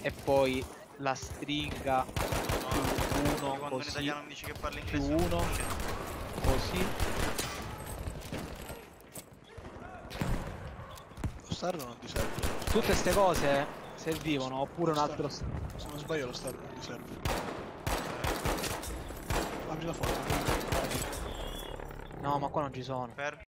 e poi la stringa più uno Quando così italiano mi che più uno così. Lo star non ti serve. tutte queste cose servivano oppure un altro Se non sbaglio lo star non ti serve. Apri la forza no ma qua non ci sono. Per